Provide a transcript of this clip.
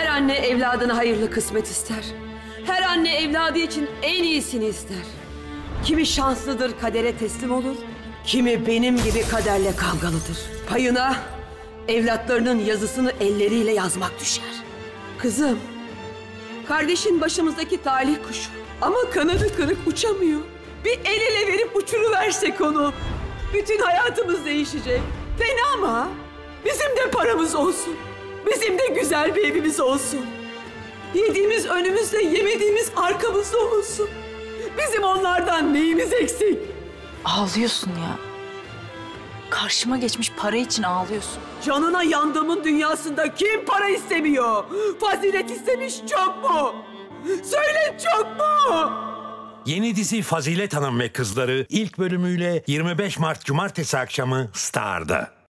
Her anne evladına hayırlı kısmet ister. Her anne evladı için en iyisini ister. Kimi şanslıdır kadere teslim olur, kimi benim gibi kaderle kavgalıdır. Payına evlatlarının yazısını elleriyle yazmak düşer. Kızım, kardeşin başımızdaki talih kuşu. Ama kanadı kırık uçamıyor. Bir el ele verip uçuruversek onu. Bütün hayatımız değişecek. Fena mı? ha? Bizim de paramız olsun. Bizim de güzel bir evimiz olsun. Yediğimiz önümüzde, yemediğimiz arkamızda olsun. Bizim onlardan neyimiz eksik? Ağlıyorsun ya. Karşıma geçmiş para için ağlıyorsun. Canına yandığımın dünyasında kim para istemiyor? Fazilet istemiş çok mu? Söyle çok mu? Yeni dizi Fazilet Hanım ve Kızları ilk bölümüyle 25 Mart Cumartesi akşamı Star'da.